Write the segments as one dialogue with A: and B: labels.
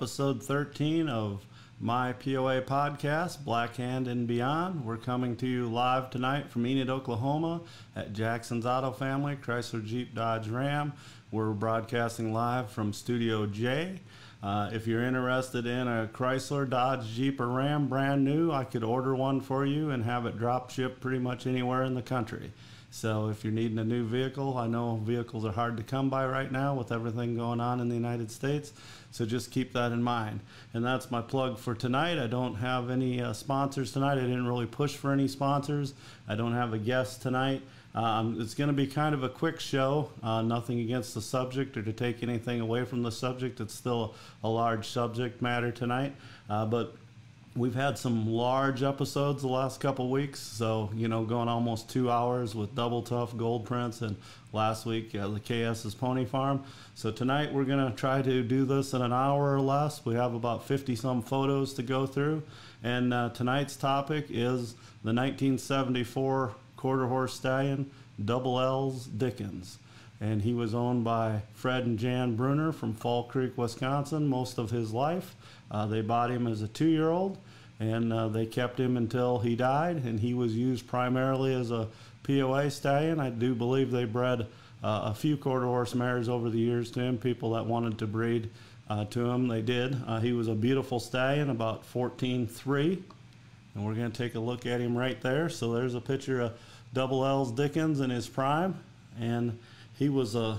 A: episode 13 of my POA podcast, Black Hand and Beyond. We're coming to you live tonight from Enid, Oklahoma at Jackson's Auto Family, Chrysler Jeep Dodge Ram. We're broadcasting live from Studio J. Uh, if you're interested in a Chrysler, Dodge, Jeep, or Ram brand new, I could order one for you and have it drop shipped pretty much anywhere in the country. So if you're needing a new vehicle, I know vehicles are hard to come by right now with everything going on in the United States. So just keep that in mind. And that's my plug for tonight. I don't have any uh, sponsors tonight. I didn't really push for any sponsors. I don't have a guest tonight. Um, it's going to be kind of a quick show. Uh, nothing against the subject or to take anything away from the subject. It's still a large subject matter tonight. Uh, but We've had some large episodes the last couple weeks, so you know, going almost two hours with Double Tough Gold Prince, and last week uh, the KS's Pony Farm. So tonight we're gonna try to do this in an hour or less. We have about 50 some photos to go through, and uh, tonight's topic is the 1974 quarter horse stallion Double L's Dickens and he was owned by Fred and Jan Bruner from Fall Creek, Wisconsin, most of his life. Uh, they bought him as a two year old and uh, they kept him until he died, and he was used primarily as a POA stallion. I do believe they bred uh, a few quarter horse mares over the years to him, people that wanted to breed uh, to him, they did. Uh, he was a beautiful stallion, about 14.3, and we're going to take a look at him right there. So there's a picture of Double L's Dickens in his prime, and he was a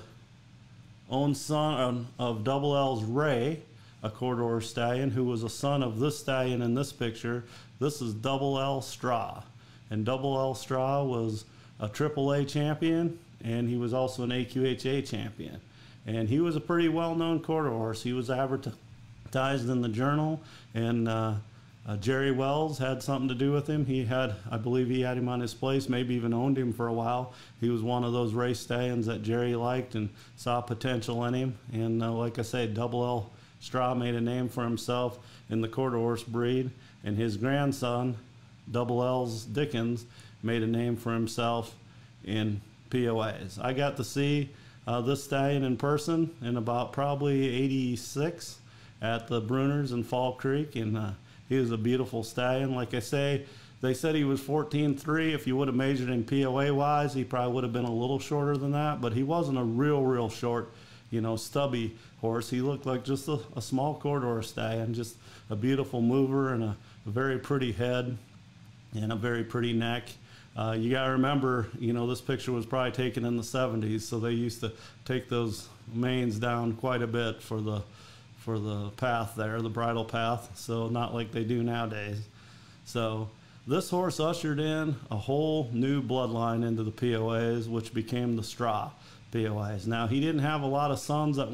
A: own son of Double L's Ray, a quarter horse stallion who was a son of this stallion in this picture. This is Double L Straw. And Double L Straw was a Triple A champion and he was also an AQHA champion. And he was a pretty well known quarter horse. He was advertised in the journal and uh, uh, Jerry Wells had something to do with him. He had, I believe, he had him on his place, maybe even owned him for a while. He was one of those race stallions that Jerry liked and saw potential in him. And uh, like I said, Double L Straw made a name for himself in the quarter horse breed, and his grandson, Double L's Dickens, made a name for himself in POAs. I got to see uh, this stallion in person in about probably 86 at the Bruners in Fall Creek, and uh, he was a beautiful stallion. Like I say, they said he was 14.3. If you would have measured in POA wise, he probably would have been a little shorter than that, but he wasn't a real, real short you know, stubby horse. He looked like just a, a small quarter stallion, just a beautiful mover and a, a, very pretty head and a very pretty neck. Uh, you got to remember, you know, this picture was probably taken in the 70s, so they used to take those manes down quite a bit for the for the path there, the bridle path. So not like they do nowadays. So this horse ushered in a whole new bloodline into the POAs, which became the straw. POAs. Now he didn't have a lot of sons that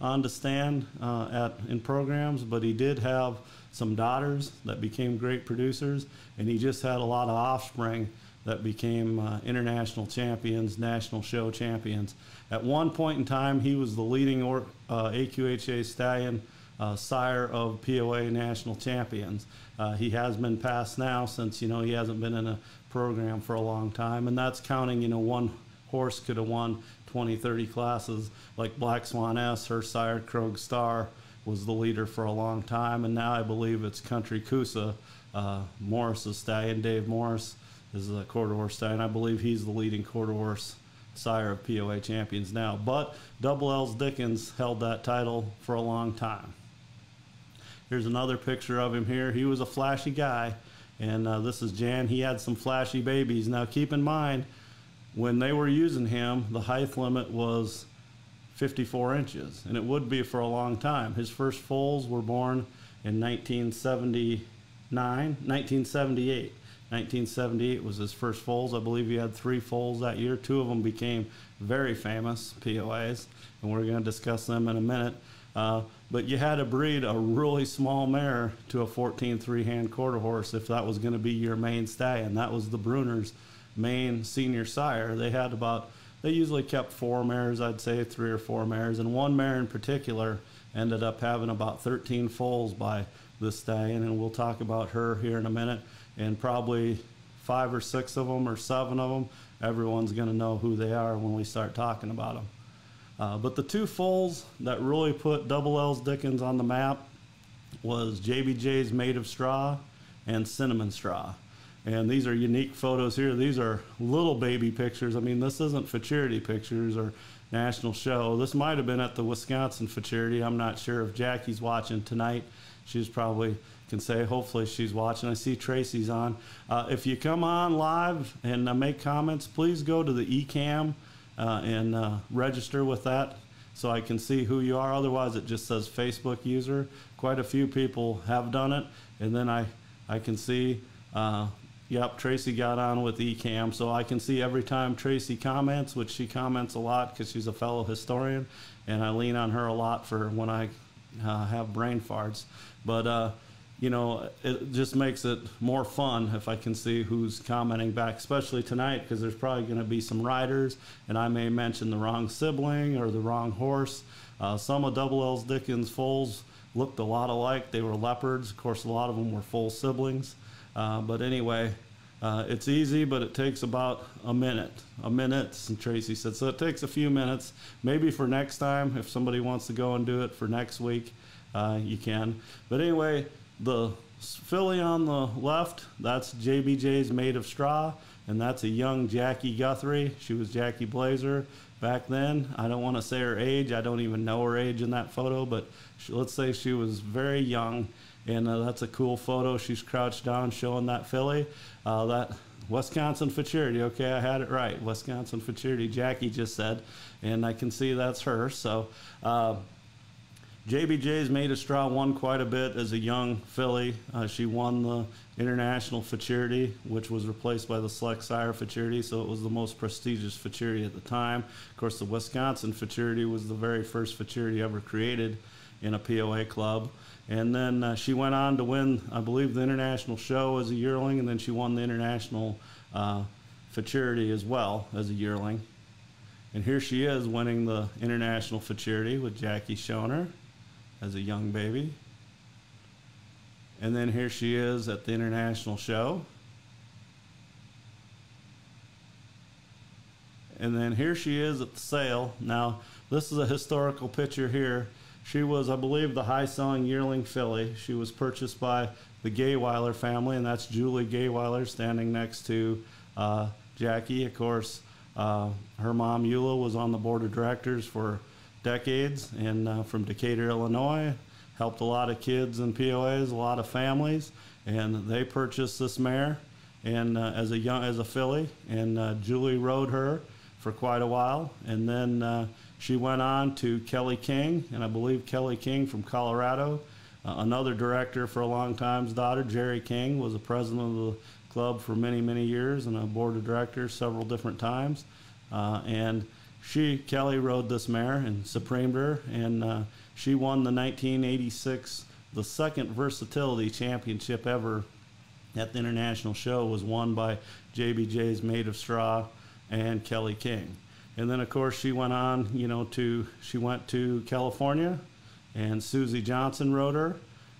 A: on to stand uh, at in programs, but he did have some daughters that became great producers, and he just had a lot of offspring that became uh, international champions, national show champions. At one point in time, he was the leading or, uh, AQHA stallion uh, sire of POA national champions. Uh, he has been passed now since you know he hasn't been in a program for a long time, and that's counting you know one horse could have won 20, 30 classes. Like Black Swan S, her sire Krog Star was the leader for a long time, and now I believe it's Country Kusa, uh, Morris's stallion. Dave Morris is a quarter horse stallion. I believe he's the leading quarter horse sire of POA champions now. But Double L's Dickens held that title for a long time. Here's another picture of him here. He was a flashy guy, and uh, this is Jan. He had some flashy babies. Now keep in mind, when they were using him, the height limit was 54 inches, and it would be for a long time. His first foals were born in 1979, 1978. 1978 was his first foals. I believe he had three foals that year. Two of them became very famous POAs, and we're going to discuss them in a minute. Uh, but you had to breed a really small mare to a 14 three hand quarter horse if that was going to be your main stallion. That was the Bruners main senior sire, they had about they usually kept four mares, I'd say three or four mares, and one mare in particular ended up having about 13 foals by this stallion, and we'll talk about her here in a minute. And probably five or six of them or seven of them, everyone's going to know who they are when we start talking about them. Uh, but the two foals that really put Double L's Dickens on the map was JBJ's Made of Straw and Cinnamon Straw. And these are unique photos here. These are little baby pictures. I mean, this isn't Futurity pictures or national show. This might have been at the Wisconsin Futurity. I'm not sure if Jackie's watching tonight. She's probably can say. Hopefully, she's watching. I see Tracy's on. Uh, if you come on live and uh, make comments, please go to the eCam uh, and uh, register with that so I can see who you are. Otherwise, it just says Facebook user. Quite a few people have done it, and then I I can see. Uh, yep, Tracy got on with eCam, so I can see every time Tracy comments, which she comments a lot because she's a fellow historian, and I lean on her a lot for when I uh, have brain farts. But uh, you know, it just makes it more fun if I can see who's commenting back, especially tonight, because there's probably going to be some riders, and I may mention the wrong sibling or the wrong horse. Uh, some of Double L's Dickens foals looked a lot alike. They were leopards. Of course, a lot of them were full siblings. Uh, but anyway, uh, it's easy, but it takes about a minute. A minute, and Tracy said. So it takes a few minutes. Maybe for next time, if somebody wants to go and do it for next week, uh, you can. But anyway, the filly on the left, that's JBJ's Made of Straw, and that's a young Jackie Guthrie. She was Jackie Blazer back then. I don't want to say her age. I don't even know her age in that photo, but she, let's say she was very young, and uh, that's a cool photo. She's crouched down showing that filly. Uh, that Wisconsin Futurity. Okay, I had it right. Wisconsin Futurity. Jackie just said, and I can see that's her. So. Uh, JBJ's Made Straw won quite a bit as a young filly. Uh, she won the International Futurity, which was replaced by the Select Sire Futurity, so it was the most prestigious Futurity at the time. Of course, the Wisconsin Futurity was the very first Futurity ever created in a POA club. And then uh, she went on to win, I believe, the International Show as a yearling, and then she won the International uh, Futurity as well as a yearling. And here she is winning the International Futurity with Jackie Schoner as a young baby. And then here she is at the international show. And then here she is at the sale. Now, this is a historical picture here. She was, I believe, the high selling yearling filly. She was purchased by the Gayweiler family, and that's Julie Gayweiler standing next to uh, Jackie. Of course, uh, her mom, Eula, was on the board of directors for decades and uh, from Decatur, Illinois. Helped a lot of kids and POAs, a lot of families, and they purchased this mare and uh, as a young as a filly, and uh, Julie rode her for quite a while, and then uh, she went on to Kelly King, and I believe Kelly King from Colorado, uh, another director for a long time's daughter, Jerry King, was the president of the club for many many years and a board of directors several different times, uh, and she Kelly rode this mare and supremed her, and uh, she won the 1986 the second versatility championship ever at the international show was won by JBJ's Made of Straw and Kelly King. And then of course she went on, you know, to she went to California, and Susie Johnson rode her,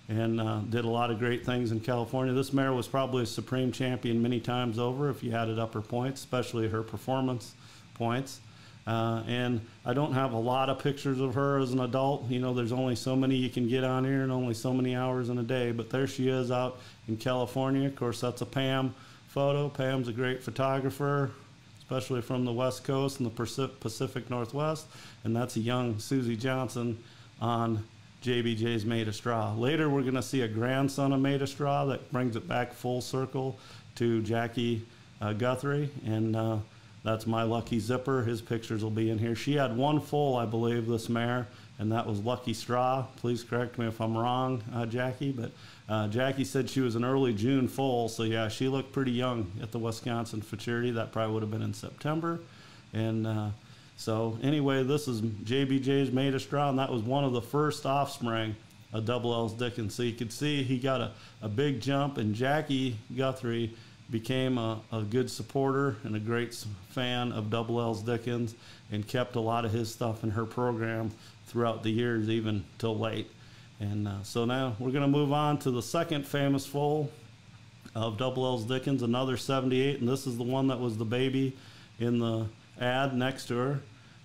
A: and uh, did a lot of great things in California. This mare was probably a supreme champion many times over if you added up her points, especially her performance points. Uh, and I don't have a lot of pictures of her as an adult. You know, there's only so many you can get on here and only so many hours in a day. But there she is out in California. Of course, that's a Pam photo. Pam's a great photographer, especially from the West Coast and the Pacific Northwest. And that's a young Susie Johnson on JBJ's Made of Straw. Later, we're going to see a grandson of Made of Straw that brings it back full circle to Jackie uh, Guthrie. And uh, that's my lucky zipper. His pictures will be in here. She had one foal, I believe, this mare, and that was Lucky Straw. Please correct me if I'm wrong, uh, Jackie. But uh, Jackie said she was an early June foal, so yeah, she looked pretty young at the Wisconsin Futurity. That probably would have been in September. And uh, so, anyway, this is JBJ's Made of Straw, and that was one of the first offspring of Double L's Dickens. So you could see he got a, a big jump, and Jackie Guthrie became a, a good supporter and a great fan of Double L's Dickens and kept a lot of his stuff in her program throughout the years, even till late. And uh, so now we're going to move on to the second famous foal of Double L's Dickens, another 78, and this is the one that was the baby in the ad next to her.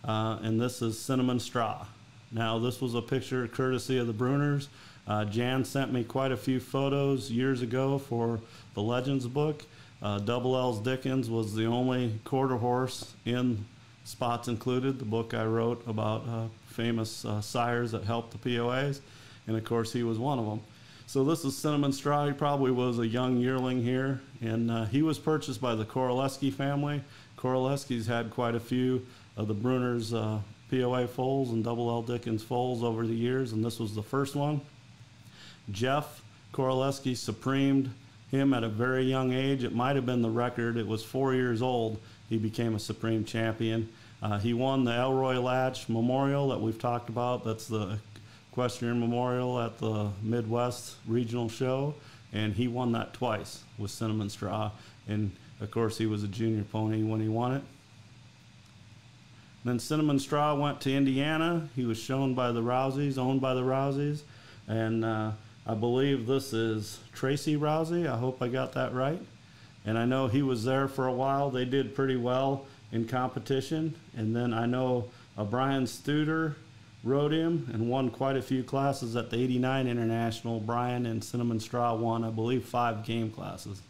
A: uh, and this is Cinnamon Straw. Now, this was a picture courtesy of the Bruners. Uh, Jan sent me quite a few photos years ago for the Legends book. Uh, Double L's Dickens was the only quarter horse in Spots Included, the book I wrote about uh, famous uh, sires that helped the POAs, and of course he was one of them. So this is Cinnamon Straw. He probably was a young yearling here, and uh, he was purchased by the Koraleski family. Koraleski's had quite a few of the Bruners uh, POA foals and Double L Dickens foals over the years, and this was the first one. Jeff Koraleski supremed him at a very young age. It might have been the record. It was four years old. He became a Supreme Champion. Uh, he won the Elroy Latch Memorial that we've talked about. That's the equestrian memorial at the Midwest Regional Show, and he won that twice with Cinnamon Straw. And of course, he was a junior pony when he won it. Then Cinnamon Straw went to Indiana. He was shown by the Rouseys, owned by the Rouseys, and uh, I believe this is Tracy Rousey. I hope I got that right. And I know he was there for a while. They did pretty well in competition. And then I know uh, Brian Studer rode him and won quite a few classes at the 89 International. Brian and Cinnamon Straw won, I believe, five game classes.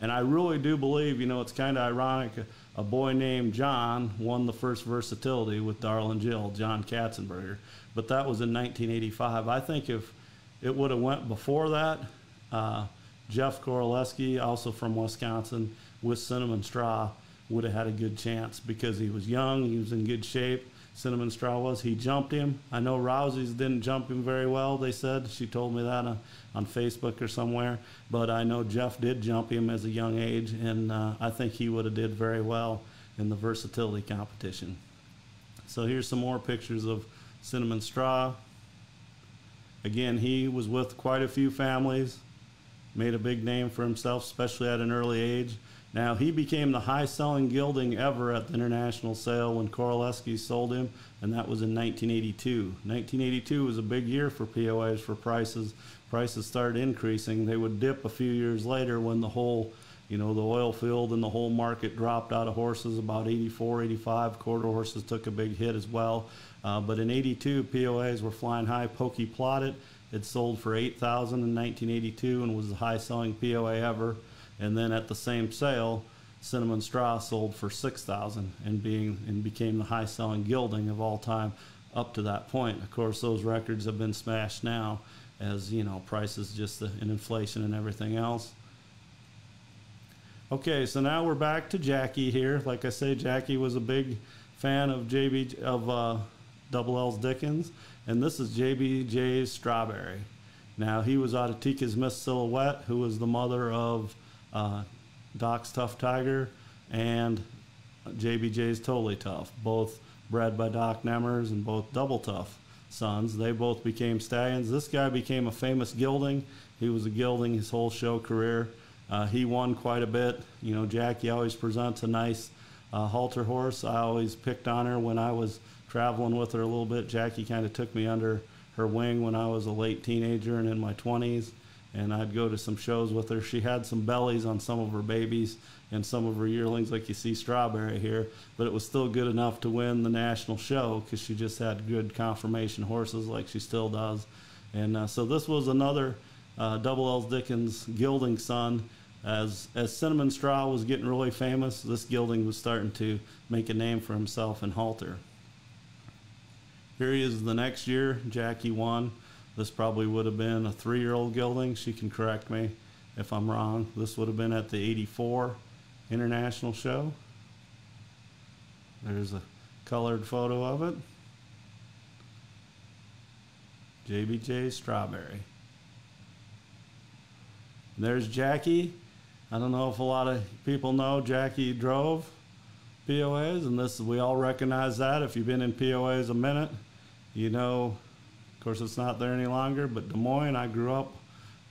A: And I really do believe, you know, it's kind of ironic. A boy named John won the first versatility with Darlin Jill, John Katzenberger. But that was in 1985. I think if it would have went before that. Uh, Jeff Koraleski, also from Wisconsin, with Cinnamon Straw, would have had a good chance because he was young, he was in good shape. Cinnamon Straw was. He jumped him. I know Rousey's didn't jump him very well. They said she told me that on, on Facebook or somewhere. But I know Jeff did jump him as a young age, and uh, I think he would have did very well in the versatility competition. So here's some more pictures of Cinnamon Straw. Again, he was with quite a few families, made a big name for himself, especially at an early age. Now, he became the high selling gelding ever at the international sale when Koraleski sold him, and that was in 1982. 1982 was a big year for POAs for prices. Prices started increasing. They would dip a few years later when the whole you know, the oil field and the whole market dropped out of horses about 84, 85. Quarter horses took a big hit as well. Uh, but in 82, POAs were flying high. Pokey Plotted, it sold for 8000 in 1982 and was the high selling POA ever. And then at the same sale, Cinnamon Straw sold for 6000 and being and became the high selling gelding of all time up to that point. Of course, those records have been smashed now as, you know, prices just the, and inflation and everything else. Okay, so now we're back to Jackie here. Like I say, Jackie was a big fan of JB of uh, Double L's Dickens, and this is JBJ's Strawberry. Now he was out of Tika's Miss Silhouette, who was the mother of uh, Doc's Tough Tiger and JBJ's Totally Tough, both bred by Doc Nemers and both Double Tough sons. They both became stallions. This guy became a famous gelding. He was a gelding his whole show career. Uh, he won quite a bit. You know, Jackie always presents a nice uh, halter horse. I always picked on her when I was traveling with her a little bit. Jackie kind of took me under her wing when I was a late teenager and in my 20s, and I'd go to some shows with her. She had some bellies on some of her babies and some of her yearlings, like you see Strawberry here, but it was still good enough to win the national show because she just had good conformation horses, like she still does. And uh, so this was another uh, Double L's Dickens gelding son. As, as Cinnamon Straw was getting really famous, this gelding was starting to make a name for himself in halter. Here he is the next year. Jackie won. This probably would have been a three year old gelding. She can correct me if I'm wrong. This would have been at the 84 International Show. There's a colored photo of it. JBJ Strawberry. There's Jackie. I don't know if a lot of people know Jackie drove POAs, and this we all recognize that. If you've been in POAs a minute, you know. Of course, it's not there any longer. But Des Moines, I grew up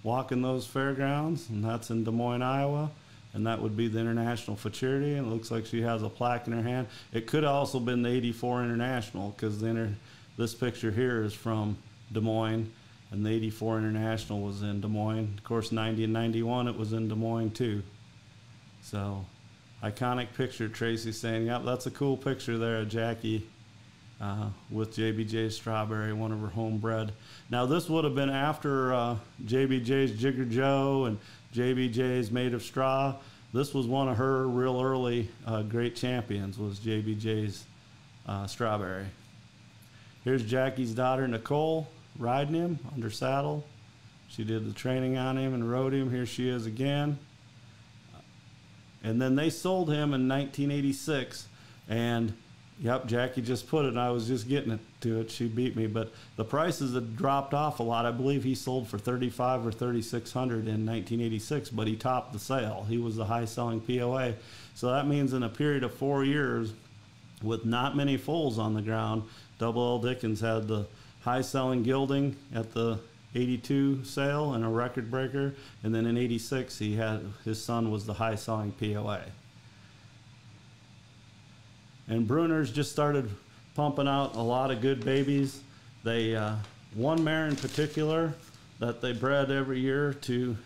A: walking those fairgrounds, and that's in Des Moines, Iowa. And that would be the International Futurity. And it looks like she has a plaque in her hand. It could also been the 84 International because this picture here is from Des Moines and the 84 International was in Des Moines. Of course, 90 and 91, it was in Des Moines too. So, iconic picture. Tracy saying, Yep, that's a cool picture there of Jackie uh, with JBJ Strawberry, one of her homebred. Now, this would have been after uh, JBJ's Jigger Joe and JBJ's Made of Straw. This was one of her real early uh, great champions, was JBJ's uh, Strawberry. Here's Jackie's daughter, Nicole, riding him under saddle. She did the training on him and rode him. Here she is again. And then they sold him in 1986. And Yep, Jackie just put it. and I was just getting it to it. She beat me, but the prices had dropped off a lot. I believe he sold for thirty-five or thirty-six hundred in 1986, but he topped the sale. He was the high-selling POA. So that means in a period of four years, with not many foals on the ground, Double L Dickens had the high-selling gelding at the 82 sale and a record breaker, and then in 86 he had his son was the high-selling POA and Bruner's just started pumping out a lot of good babies. They uh, one mare in particular that they bred every year to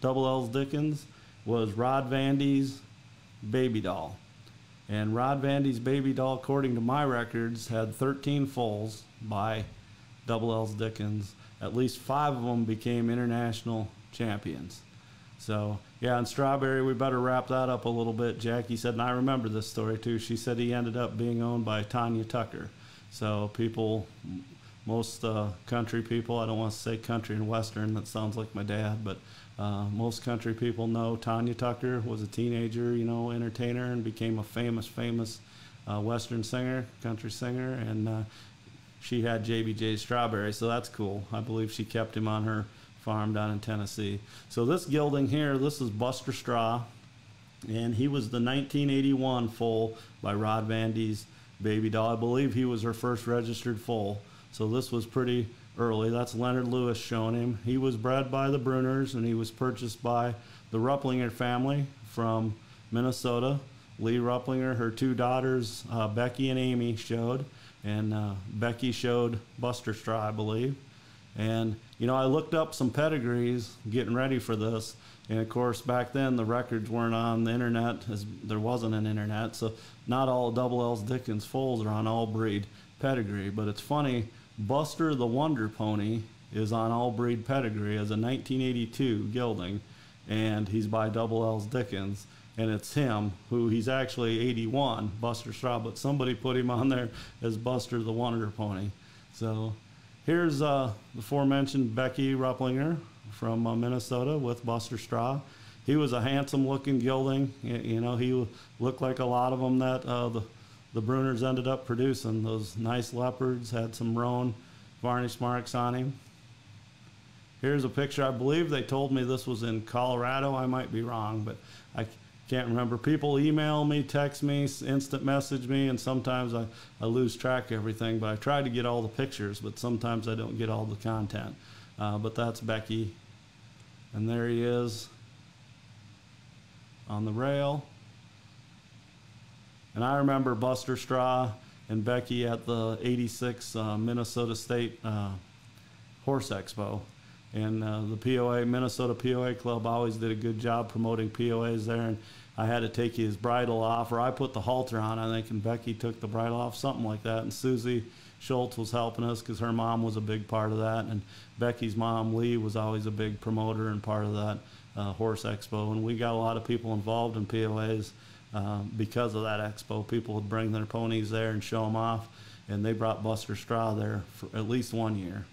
A: Double L's Dickens was Rod Vandy's baby doll. And Rod Vandy's baby doll, according to my records, had 13 foals by Double L's Dickens. At least five of them became international champions. So yeah, and Strawberry, we better wrap that up a little bit. Jackie said, and I remember this story too. She said he ended up being owned by Tanya Tucker. So people, most uh, country people, I don't want to say country and western. That sounds like my dad, but uh, most country people know Tanya Tucker was a teenager, you know, entertainer, and became a famous, famous uh, western singer, country singer, and uh, she had JBJ Strawberry. So that's cool. I believe she kept him on her farm down in Tennessee. So this gelding here, this is Buster Straw, and he was the 1981 foal by Rod Vandy's baby doll. I believe he was her first registered foal. So this was pretty early. That's Leonard Lewis showing him. He was bred by the Bruners and he was purchased by the Rupplinger family from Minnesota. Lee Rupplinger, her two daughters, uh, Becky and Amy, showed, and uh, Becky showed Buster Straw, I believe. And you know, I looked up some pedigrees getting ready for this, and of course, back then the records weren't on the internet, as there wasn't an internet, so not all Double L's Dickens foals are on all breed pedigree. But it's funny, Buster the Wonder Pony is on all breed pedigree as a 1982 gelding, and he's by Double L's Dickens. And it's him who he's actually 81, Buster Straw, but somebody put him on there as Buster the Wonder Pony. So Here's uh, the aforementioned Becky Rupplinger from uh, Minnesota with Buster Straw. He was a handsome looking gelding. You know, he looked like a lot of them that uh, the, the Bruners ended up producing. Those nice leopards had some roan varnish marks on him. Here's a picture. I believe they told me this was in Colorado. I might be wrong, but I can't remember. People email me, text me, instant message me, and sometimes I, I lose track of everything. But I try to get all the pictures, but sometimes I don't get all the content. Uh, but that's Becky. And there he is on the rail. And I remember Buster Straw and Becky at the 86 uh, Minnesota State uh, Horse Expo. And uh, the POA, Minnesota POA Club, always did a good job promoting POAs there. And I had to take his bridle off, or I put the halter on, I think, and Becky took the bridle off, something like that. And Susie Schultz was helping us because her mom was a big part of that, and Becky's mom Lee was always a big promoter and part of that uh, horse expo. And we got a lot of people involved in POAs uh, because of that expo. People would bring their ponies there and show them off, and they brought Buster Straw there for at least one year.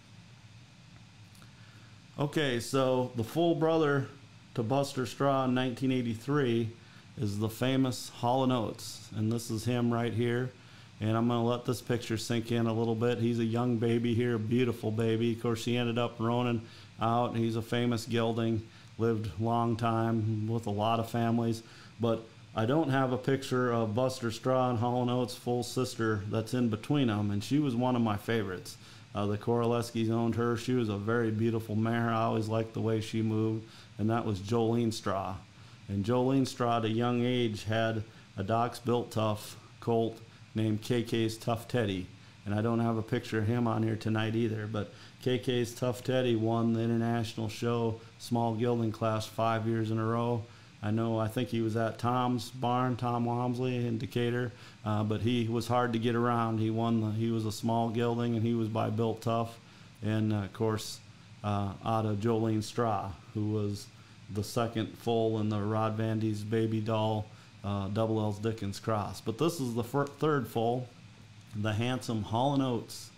A: Okay, so the full brother to Buster Straw in 1983 is the famous Hall & Oates. And this is him right here. And I'm going to let this picture sink in a little bit. He's a young baby here, a beautiful baby. Of course, he ended up running out. He's a famous gelding, lived long time with a lot of families. But I don't have a picture of Buster Straw and Hall & Oates' full sister that's in between them. And she was one of my favorites. Uh, the Koraleskis owned her. She was a very beautiful mare. I always liked the way she moved. And that was Jolene Straw. And Jolene Straw, at a young age, had a Docks Built Tough colt named KK's Tough Teddy. And I don't have a picture of him on here tonight either, but KK's Tough Teddy won the international show small gelding class five years in a row. I know, I think he was at Tom's barn, Tom Walmsley in Decatur, uh, but he was hard to get around. He won, the, he was a small gelding and he was by Built Tough. And uh, of course, uh, out of Jolene Straw, who was the second foal in the Rod Vandy's baby doll uh, Double L's Dickens cross. But this is the fir- third foal, the handsome Hall & Oates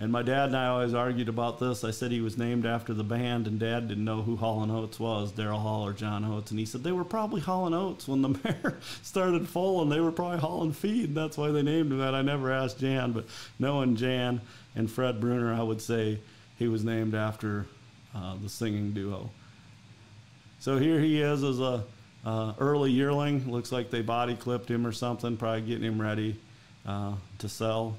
A: and my dad and I always argued about this. I said he was named after the band, and Dad didn't know who Hall and Oates was, Daryl Hall or John Oates. And he said they were probably Hall and Oates when the mare started foaling. They were probably Hall and Feed, and that's why they named him that. I never asked Jan, but knowing Jan and Fred Bruner, I would say he was named after uh, the singing duo. So here he is as a uh, early yearling. Looks like they body clipped him or something, probably getting him ready uh, to sell.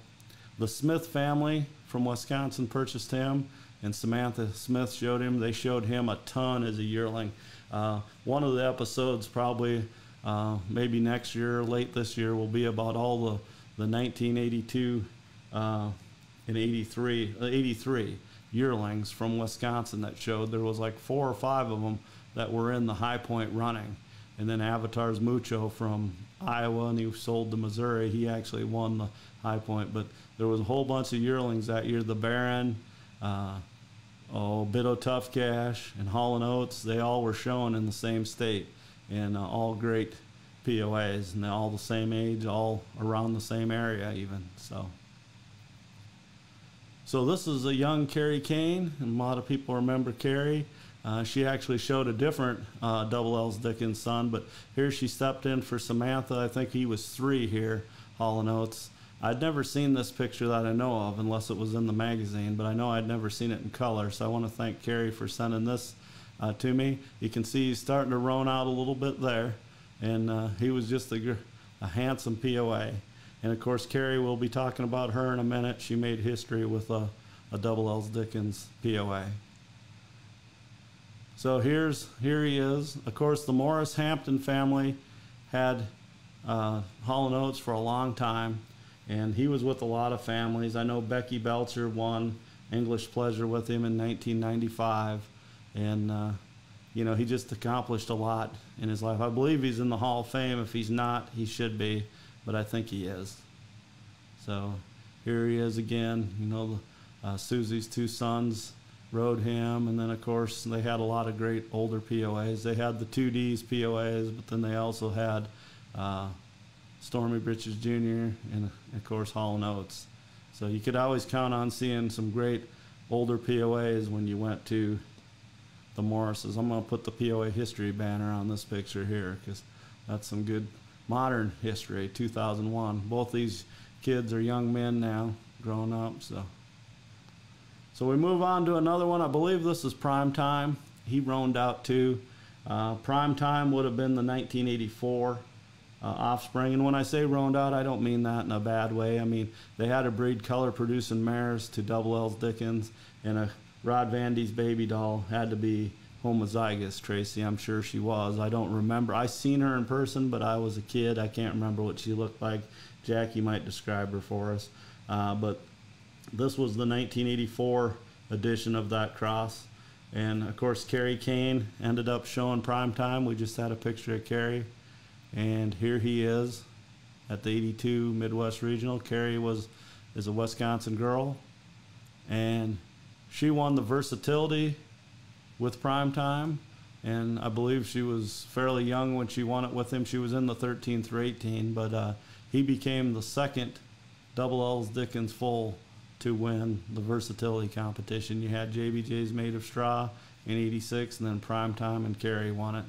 A: The Smith family from Wisconsin purchased him, and Samantha Smith showed him. They showed him a ton as a yearling. Uh, one of the episodes, probably uh, maybe next year, late this year, will be about all the, the 1982 uh, and 83, uh, 83 yearlings from Wisconsin that showed. There was like four or five of them that were in the high point running. And then Avatar's Mucho from Iowa, and he sold to Missouri. He actually won the high point, but there was a whole bunch of yearlings that year. The Baron, uh, oh, Bit Tough Cash, and Hall and Oates. They all were shown in the same state, and uh, all great POAs, and they're all the same age, all around the same area, even. So. So this is a young Carrie Kane, and a lot of people remember Carrie. Uh, she actually showed a different uh, Double L's Dickens son, but here she stepped in for Samantha. I think he was three here, Hall and Oates. I'd never seen this picture that I know of unless it was in the magazine, but I know I'd never seen it in color. So I want to thank Carrie for sending this uh, to me. You can see he's starting to roan out a little bit there, and uh, he was just a, a handsome POA. And of course, Carrie will be talking about her in a minute. She made history with a, a Double L's Dickens POA. So here's here he is. Of course, the Morris Hampton family had uh, Hall and Oates for a long time and he was with a lot of families. I know Becky Belcher won English Pleasure with him in 1995, and uh, you know he just accomplished a lot in his life. I believe he's in the Hall of Fame. If he's not, he should be, but I think he is. So here he is again. You know, uh, Susie's two sons rode him, and then of course they had a lot of great older POAs. They had the 2Ds POAs, but then they also had uh, Stormy Britches Jr., and of course Hall and Oates. So you could always count on seeing some great older POAs when you went to the Morrises. I'm going to put the POA history banner on this picture here because that's some good modern history, 2001. Both these kids are young men now, grown up. So, so we move on to another one. I believe this is Prime Time. He roaned out too. Uh, prime Time would have been the 1984 uh, offspring. And when I say roaned out, I don't mean that in a bad way. I mean they had to breed color producing mares to Double L's Dickens, and a Rod Vandy's baby doll had to be homozygous. Tracy, I'm sure she was. I don't remember. I seen her in person, but I was a kid. I can't remember what she looked like. Jackie might describe her for us. Uh, but this was the 1984 edition of that cross. And of course, Carrie Kane ended up showing prime time. We just had a picture of Carrie. And here he is at the 82 Midwest Regional. Carrie was is a Wisconsin girl, and she won the versatility with prime time. And I believe she was fairly young when she won it with him. She was in the 13 through 18, but uh, he became the second Double L's Dickens foal to win the versatility competition. You had JBJ's Made of Straw in 86, and then Prime Time and Carrie won it.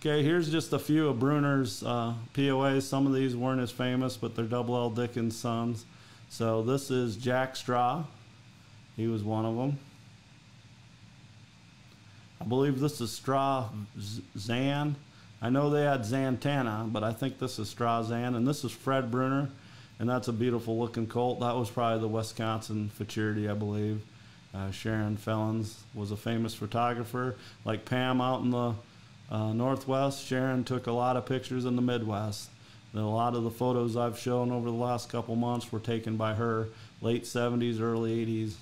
A: Okay, here's just a few of Bruner's uh, POAs. Some of these weren't as famous, but they're Double L Dickens sons. So this is Jack Straw. He was one of them. I believe this is Straw Zan. I know they had Zantana, but I think this is Straw Zan. And this is Fred Bruner, and that's a beautiful looking colt. That was probably the Wisconsin Futurity, I believe. Uh, Sharon Fellens was a famous photographer, like Pam out in the uh, Northwest, Sharon took a lot of pictures in the Midwest. And a lot of the photos I've shown over the last couple months were taken by her, late 70s, early 80s.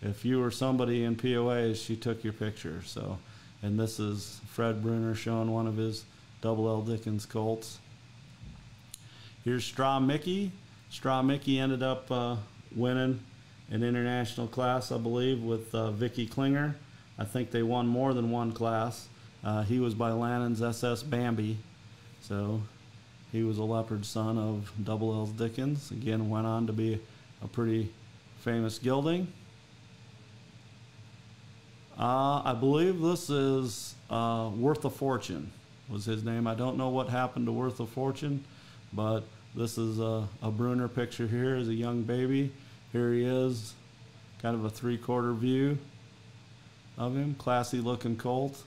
A: If you were somebody in POA, she took your picture. So, And this is Fred Bruner showing one of his Double L Dickens colts. Here's Straw Mickey. Straw Mickey ended up uh, winning an international class, I believe, with uh, Vicky Klinger. I think they won more than one class. Uh, he was by Lannon's SS Bambi. So he was a leopard son of Double L's Dickens. Again, went on to be a pretty famous gelding. Uh, I believe this is uh, Worth a Fortune was his name. I don't know what happened to Worth a Fortune, but this is a, a Bruner picture here as a young baby. Here he is, kind of a three-quarter view of him. Classy looking colt.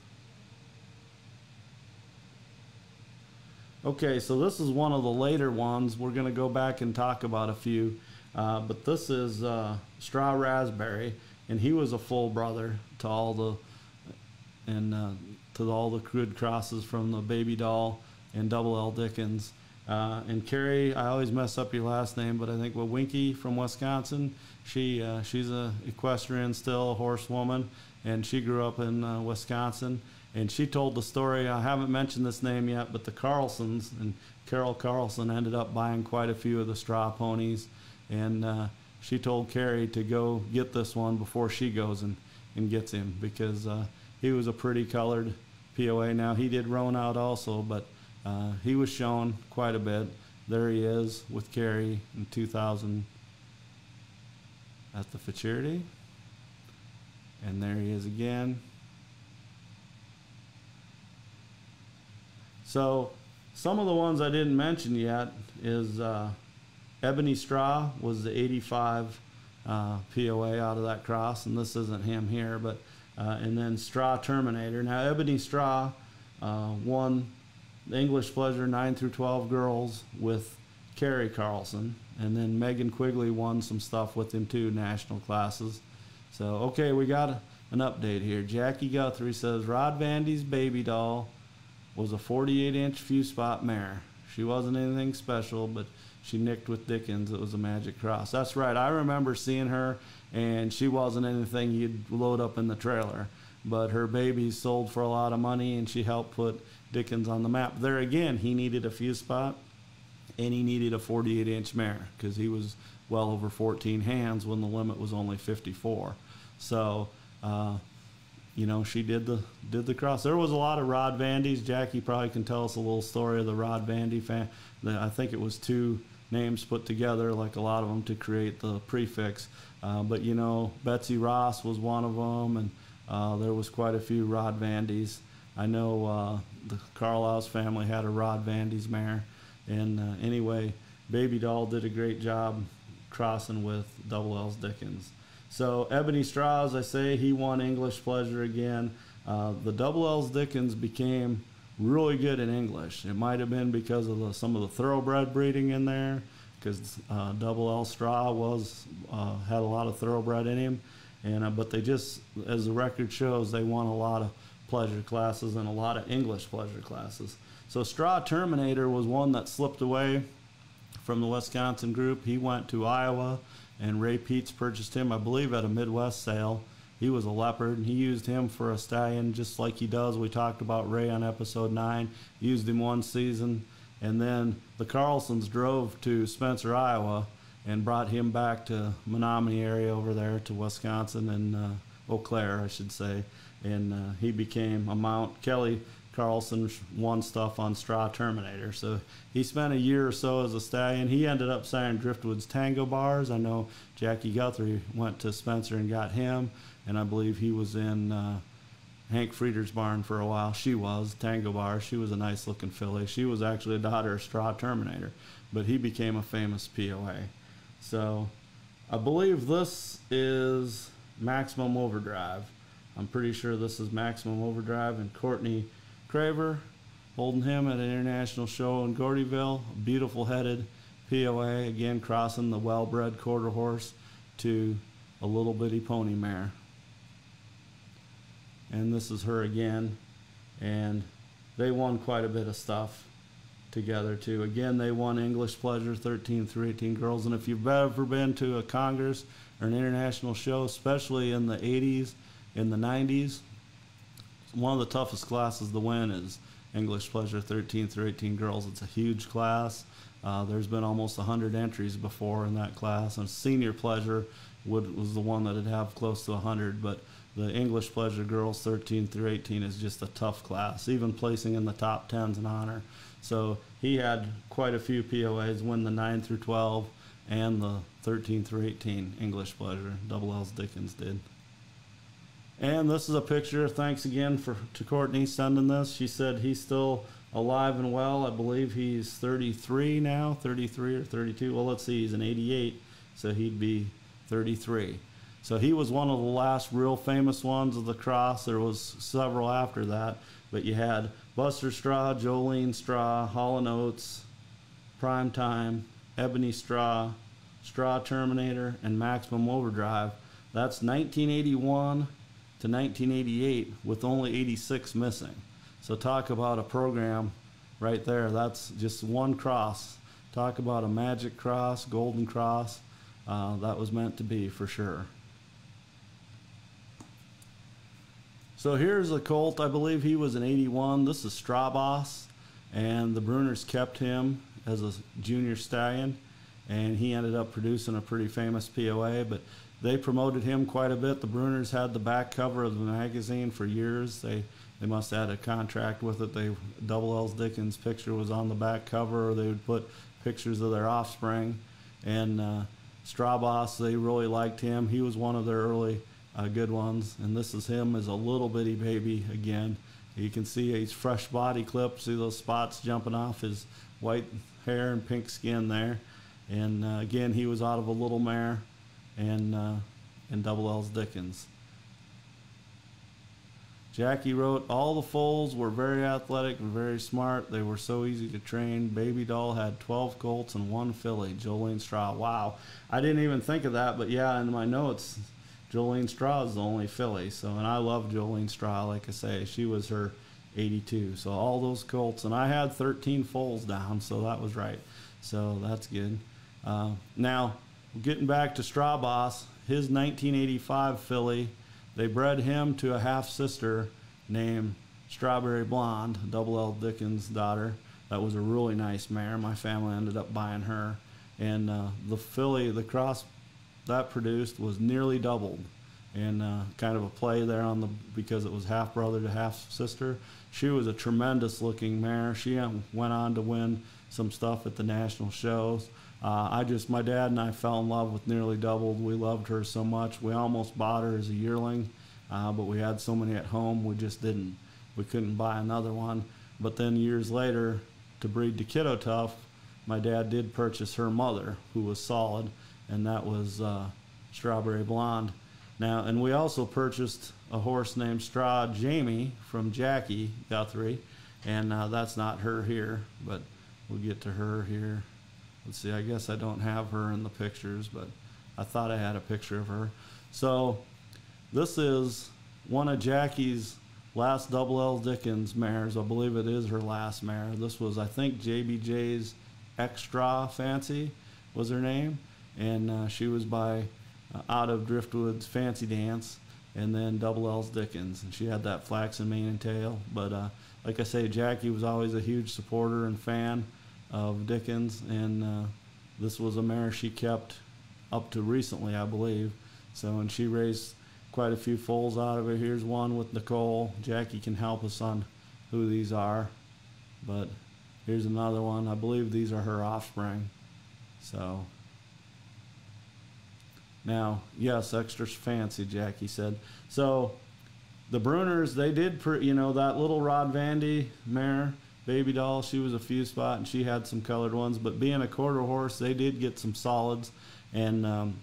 A: Okay, so this is one of the later ones. We're going to go back and talk about a few. Uh, but this is uh, Straw Raspberry, and he was a full brother to all the and uh, to all the crude crosses from the Baby Doll and Double L Dickens. Uh, and Carrie, I always mess up your last name, but I think well, Winky from Wisconsin. She uh, she's a equestrian still, a horsewoman, and she grew up in uh, Wisconsin and she told the story. I haven't mentioned this name yet, but the Carlsons and Carol Carlson ended up buying quite a few of the straw ponies, and uh, she told Carrie to go get this one before she goes and, and gets him because uh, he was a pretty colored POA. Now he did roan out also, but uh, he was shown quite a bit. There he is with Carrie in 2000 at the Futurity, and there he is again. So some of the ones I didn't mention yet is uh, Ebony Straw was the 85 uh, POA out of that cross, and this isn't him here, but uh, and then Straw Terminator. Now Ebony Straw uh, won the English Pleasure 9 through 12 girls with Carrie Carlson, and then Megan Quigley won some stuff with them too, national classes. So okay, we got an update here. Jackie Guthrie says Rod Vandy's baby doll was a 48 inch few spot mare. She wasn't anything special, but she nicked with Dickens. It was a magic cross. That's right. I remember seeing her, and she wasn't anything you'd load up in the trailer. But her babies sold for a lot of money, and she helped put Dickens on the map. There again, he needed a few spot, and he needed a 48 inch mare because he was well over 14 hands when the limit was only 54. So, uh, you know, she did the did the cross. There was a lot of Rod Vandy's. Jackie probably can tell us a little story of the Rod Vandy fan. I think it was two names put together, like a lot of them, to create the prefix. Uh, but you know, Betsy Ross was one of them, and uh, there was quite a few Rod Vandy's. I know uh, the Carlisle's family had a Rod Vandy's mare, and uh, anyway, Baby Doll did a great job crossing with Double L's Dickens. So Ebony Straw, as I say, he won English Pleasure again. Uh, the Double L's Dickens became really good in English. It might have been because of the, some of the thoroughbred breeding in there, because uh, Double L Straw was uh, had a lot of thoroughbred in him, and uh, but they just, as the record shows, they won a lot of pleasure classes and a lot of English pleasure classes. So Straw Terminator was one that slipped away from the Wisconsin group. He went to Iowa and Ray Peets purchased him, I believe, at a Midwest sale. He was a leopard, and he used him for a stallion just like he does. We talked about Ray on episode 9. Used him one season, and then the Carlsons drove to Spencer, Iowa, and brought him back to Menomonie area over there to Wisconsin and uh, Eau Claire, I should say. And uh, he became a Mount Kelly Carlson won stuff on Straw Terminator. So he spent a year or so as a stallion. He ended up signing Driftwood's Tango Bars. I know Jackie Guthrie went to Spencer and got him, and I believe he was in uh, Hank Frieder's barn for a while. She was Tango Bar. She was a nice looking filly. She was actually a daughter of Straw Terminator, but he became a famous POA. So I believe this is Maximum Overdrive. I'm pretty sure this is Maximum Overdrive, and Courtney Craver, holding him at an international show in Gordyville. Beautiful headed POA, again crossing the well bred quarter horse to a little bitty pony mare. And this is her again. And they won quite a bit of stuff together too. Again, they won English Pleasure 13 through 18 girls. And if you've ever been to a Congress or an international show, especially in the 80s, in the 90s, one of the toughest classes to win is English Pleasure 13 through 18 girls. It's a huge class. Uh, there's been almost 100 entries before in that class, and Senior Pleasure would, was the one that would have close to 100. But the English Pleasure girls 13 through 18 is just a tough class, even placing in the top 10s an honor. So he had quite a few POAs win the 9 through 12 and the 13 through 18 English Pleasure. Double L's Dickens did. And this is a picture. Thanks again for to Courtney sending this. She said he's still alive and well. I believe he's 33 now, 33 or 32. Well, let's see. He's an 88, so he'd be 33. So he was one of the last real famous ones of the cross. There was several after that, but you had Buster Straw, Jolene Straw, Hall & Oates, Prime Time, Ebony Straw, Straw Terminator, and Maximum Overdrive. That's 1981 to 1988 with only 86 missing. So talk about a program right there. That's just one cross. Talk about a magic cross, golden cross. Uh, that was meant to be for sure. So here's a colt. I believe he was an 81. This is Straw Boss, and the Bruners kept him as a junior stallion, and he ended up producing a pretty famous POA. But they promoted him quite a bit. The Bruners had the back cover of the magazine for years. They they must have had a contract with it. They Double L's Dickens picture was on the back cover, they would put pictures of their offspring. And uh, Straw Boss, they really liked him. He was one of their early uh, good ones. And this is him as a little bitty baby again. You can see he's fresh body clip. See those spots jumping off his white hair and pink skin there. And uh, again, he was out of a little mare and uh, and Double L's Dickens. Jackie wrote, All the foals were very athletic and very smart. They were so easy to train. Baby Doll had 12 colts and one filly, Jolene Straw. Wow. I didn't even think of that, but yeah, in my notes, Jolene Straw is the only filly. So, and I love Jolene Straw, like I say. She was her 82. So, all those colts. And I had 13 foals down, so that was right. So, that's good. Uh, now, getting back to Straw Boss, his 1985 filly they bred him to a half sister named Strawberry Blonde, Double L Dickens' daughter. That was a really nice mare. My family ended up buying her. And uh, the filly, the cross that produced was nearly doubled. And uh, kind of a play there on the because it was half brother to half sister. She was a tremendous looking mare. She um, went on to win some stuff at the national shows. Uh, I just, my dad and I fell in love with nearly doubled. We loved her so much. We almost bought her as a yearling, uh, but we had so many at home, we just didn't. We couldn't buy another one. But then years later, to breed to Kiddo Tough, my dad did purchase her mother, who was solid, and that was uh, Strawberry Blonde. Now, and we also purchased a horse named Straw Jamie from Jackie Guthrie, and uh, that's not her here, but we'll get to her here. Let's see, I guess I don't have her in the pictures, but I thought I had a picture of her. So this is one of Jackie's last Double L Dickens mares. I believe it is her last mare. This was, I think, JBJ's Extra Fancy was her name, and uh, she was by uh, out of Driftwood's Fancy Dance, and then Double L's Dickens, and she had that flaxen mane and tail. But uh, like I say, Jackie was always a huge supporter and fan of Dickens, and uh, this was a mare she kept up to recently, I believe. So, and she raised quite a few foals out of it. Here's one with Nicole. Jackie can help us on who these are, but here's another one. I believe these are her offspring. So, now, yes, extra fancy, Jackie said. So, the Bruners, they did, you know, that little Rod Vandy mare Baby Doll, she was a few spot and she had some colored ones. But being a quarter horse, they did get some solids. And um,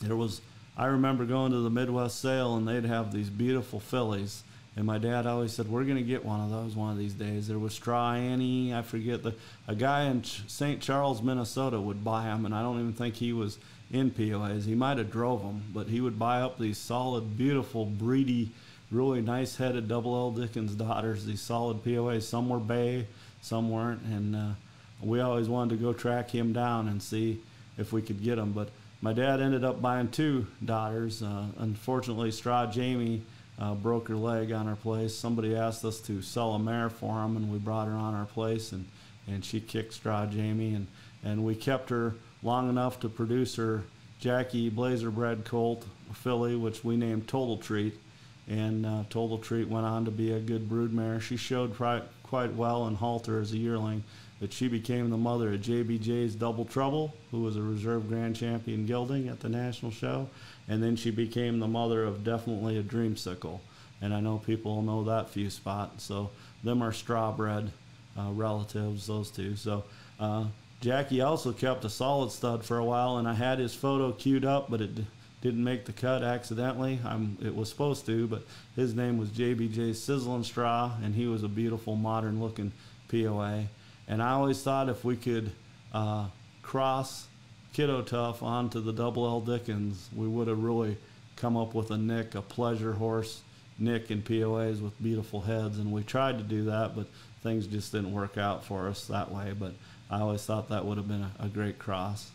A: there was, I remember going to the Midwest sale and they'd have these beautiful fillies. And my dad always said, "We're going to get one of those one of these days." There was Straw Annie. I forget the a guy in St. Charles, Minnesota, would buy them, and I don't even think he was in POAs. He might have drove them, but he would buy up these solid, beautiful, breedy really nice headed double L Dickens daughters, these solid POAs. Some were bay, some weren't, and uh, we always wanted to go track him down and see if we could get him. But my dad ended up buying two daughters. Uh, unfortunately, Straw Jamie uh, broke her leg on our place. Somebody asked us to sell a mare for him, and we brought her on our place, and, and she kicked Straw Jamie, and, and we kept her long enough to produce her Jackie Blazer bred colt filly, which we named Total Treat. And uh, Total Treat went on to be a good brood mare. She showed pri- quite well in halter as a yearling, but she became the mother of JBJ's Double Trouble, who was a reserve grand champion gelding at the national show. And then she became the mother of definitely a Dreamsicle. And I know people know that few spot. So them are straw bred uh, relatives, those two. So uh, Jackie also kept a solid stud for a while, and I had his photo queued up, but it didn't make the cut accidentally. I'm, it was supposed to, but his name was JBJ Sizzling Straw, and he was a beautiful, modern looking POA. And I always thought if we could uh, cross Kiddo Tough onto the Double L Dickens, we would have really come up with a Nick, a pleasure horse Nick and POAs with beautiful heads. And we tried to do that, but things just didn't work out for us that way. But I always thought that would have been a, a great cross.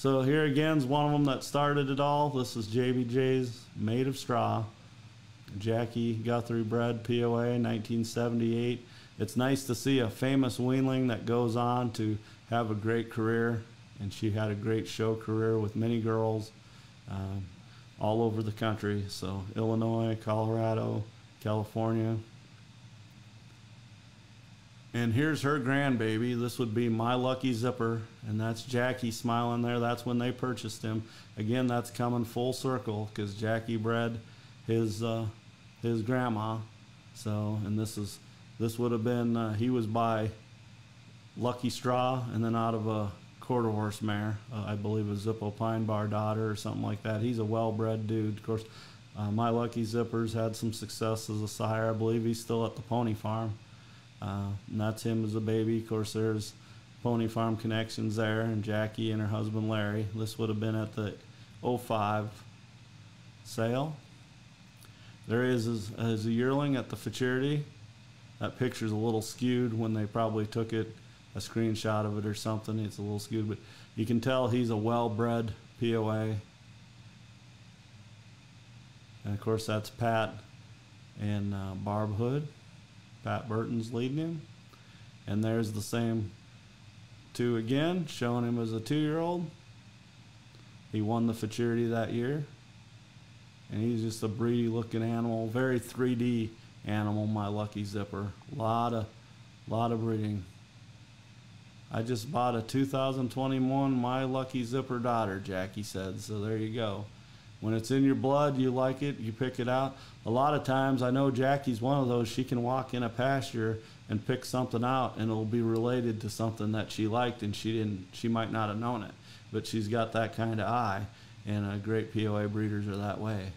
A: So here again is one of them that started it all. This is JBJ's Made of Straw. Jackie Guthrie bred POA 1978. It's nice to see a famous weanling that goes on to have a great career, and she had a great show career with many girls um, all over the country. So Illinois, Colorado, California, and here's her grandbaby. This would be my lucky zipper, and that's Jackie smiling there. That's when they purchased him. Again, that's coming full circle because Jackie bred his uh, his grandma. So, and this is this would have been uh, he was by Lucky Straw, and then out of a quarter horse mare, uh, I believe a Zippo Pine Bar daughter or something like that. He's a well-bred dude. Of course, uh, my lucky zippers had some success as a sire. I believe he's still at the pony farm. Uh, and that's him as a baby. Of course, there's Pony Farm connections there, and Jackie and her husband Larry. This would have been at the 05 sale. There is as, a yearling at the Futurity. That picture's a little skewed when they probably took it, a screenshot of it or something. It's a little skewed, but you can tell he's a well-bred POA. And of course, that's Pat and uh, Barb Hood. Pat Burton's leading him. And there's the same two again, showing him as a two year old. He won the Futurity that year. And he's just a breedy looking animal, very 3D animal, my lucky zipper. Lot of lot of breeding. I just bought a 2021 My Lucky Zipper daughter, Jackie said. So there you go. When it's in your blood, you like it, you pick it out. A lot of times, I know Jackie's one of those, she can walk in a pasture and pick something out and it'll be related to something that she liked and she didn't she might not have known it. But she's got that kind of eye and uh, great POA breeders are that way.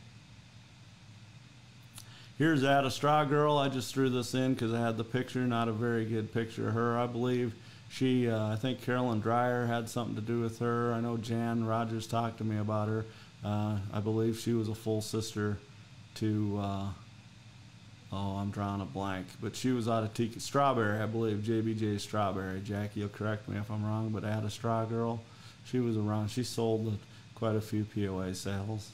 A: Here's Ada Straw Girl. I just threw this in because I had the picture, not a very good picture of her. I believe she, uh, I think Carolyn Dreyer had something to do with her. I know Jan Rogers talked to me about her. Uh, I believe she was a full sister to, uh, oh, I'm drawing a blank, but she was out of Tiki Strawberry, I believe, JBJ Strawberry. Jackie you'll correct me if I'm wrong, but Ada Straw Girl, she was around. She sold quite a few POA sales.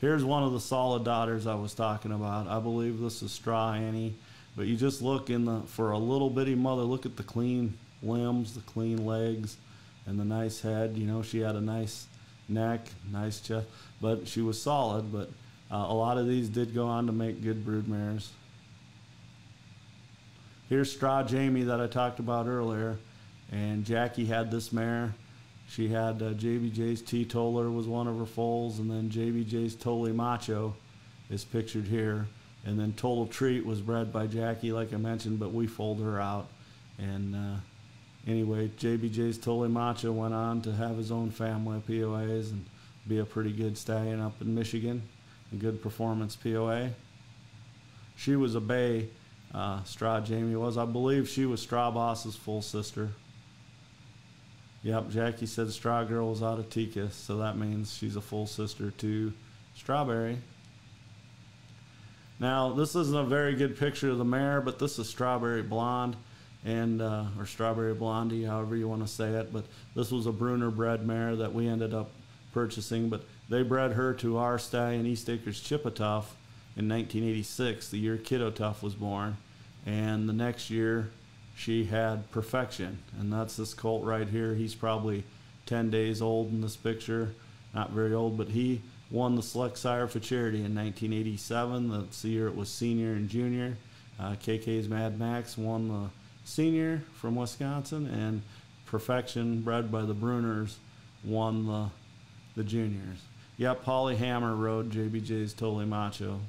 A: Here's one of the solid daughters I was talking about. I believe this is Straw Annie, but you just look in the for a little bitty mother. Look at the clean limbs, the clean legs, and the nice head. You know, she had a nice neck, nice chest, but she was solid. But uh, a lot of these did go on to make good brood mares. Here's Straw Jamie that I talked about earlier, and Jackie had this mare. She had uh, JBJ's Teetotaler was one of her foals, and then JBJ's Totally Macho is pictured here. And then Total Treat was bred by Jackie, like I mentioned, but we fold her out. And uh, anyway, JBJ's Totally Macho went on to have his own family of POAs and be a pretty good stallion up in Michigan, a good performance POA. She was a bay, uh, Straw Jamie was. I believe she was Straw Boss's full sister. Yep, Jackie said Straw Girl was out of Tika, so that means she's a full sister to Strawberry. Now, this isn't a very good picture of the mare, but this is Strawberry Blonde, and uh, or Strawberry Blondie, however you want to say it. But this was a Bruner bred mare that we ended up purchasing. But they bred her to our stallion East Acres Chippewa in 1986, the year Kiddo Tough was born. And the next year, she had Perfection. And that's this colt right here. He's probably 10 days old in this picture. Not very old, but he won the Select Sire for Charity in 1987. That's the year it was senior and junior. Uh, KK's Mad Max won the senior from Wisconsin, and Perfection, bred by the Bruners, won the, the juniors. Yep, Polly Hammer rode JBJ's Totally Macho.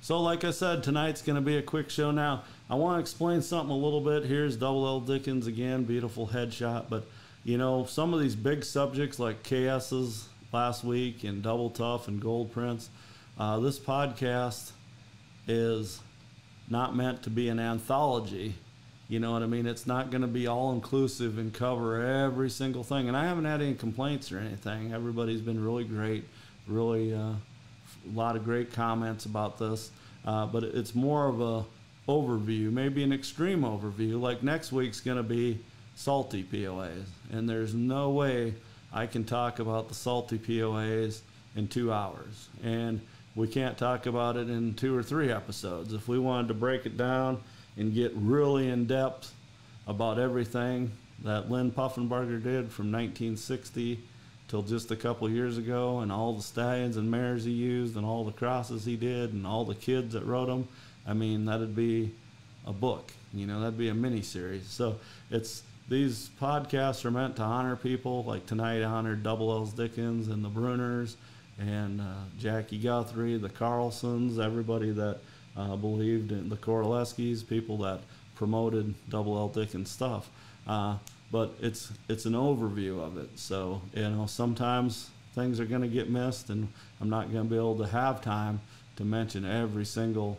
A: So, like I said, tonight's going to be a quick show. Now, I want to explain something a little bit. Here's Double L Dickens again, beautiful headshot. But, you know, some of these big subjects like KS's last week and Double Tough and Gold Prince, uh, this podcast is not meant to be an anthology. You know what I mean? It's not going to be all inclusive and cover every single thing. And I haven't had any complaints or anything. Everybody's been really great, really uh, a lot of great comments about this. Uh, but it's more of a overview, maybe an extreme overview. Like next week's going to be salty POAs, and there's no way I can talk about the salty POAs in two hours. And we can't talk about it in two or three episodes. If we wanted to break it down and get really in depth about everything that Lynn Puffenbarger did from 1960 till just a couple years ago, and all the stallions and mares he used, and all the crosses he did, and all the kids that rode them, I mean, that'd be a book. You know, that'd be a mini series. So it's these podcasts are meant to honor people. Like tonight, I honored Double L's Dickens and the Bruners and uh, Jackie Guthrie, the Carlsons, everybody that uh, believed in the Koraleskis, people that promoted Double L Dickens stuff. Uh, but it's it's an overview of it. So you know sometimes things are going to get missed, and I'm not going to be able to have time to mention every single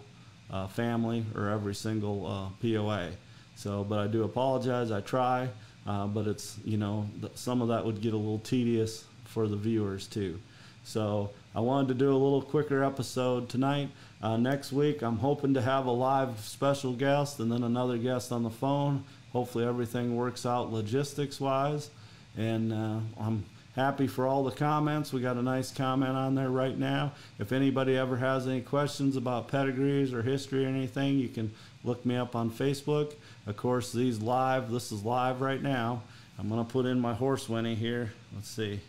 A: uh, family or every single uh, POA. So, but I do apologize. I try, uh, but it's you know some of that would get a little tedious for the viewers too. So I wanted to do a little quicker episode tonight. Uh, next week, I'm hoping to have a live special guest and then another guest on the phone. Hopefully, everything works out logistics wise. And uh, I'm happy for all the comments. We got a nice comment on there right now. If anybody ever has any questions about pedigrees or history or anything, you can look me up on Facebook. Of course, these live, this is live right now. I'm going to put in my horse whinny here. Let's see.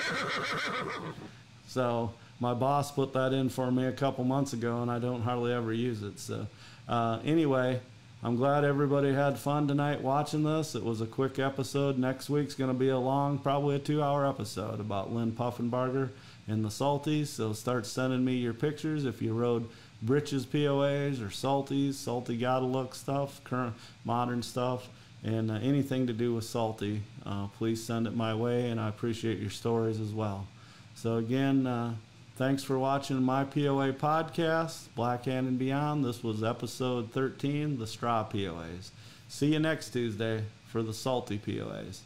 A: so my boss put that in for me a couple months ago, and I don't hardly ever use it. So uh, anyway, I'm glad everybody had fun tonight watching this. It was a quick episode. Next week's going to be a long, probably a two-hour episode about Lynn Puffenbarger and the Salties. So start sending me your pictures if you rode Britches POAs or Salties, Salty Gotta Look stuff, current modern stuff and uh, anything to do with Salty, uh, please send it my way, and I appreciate your stories as well. So, again, uh, thanks for watching my POA podcast, Black Hand and Beyond. This was episode 13, the Straw POAs. See you next Tuesday for the Salty POAs.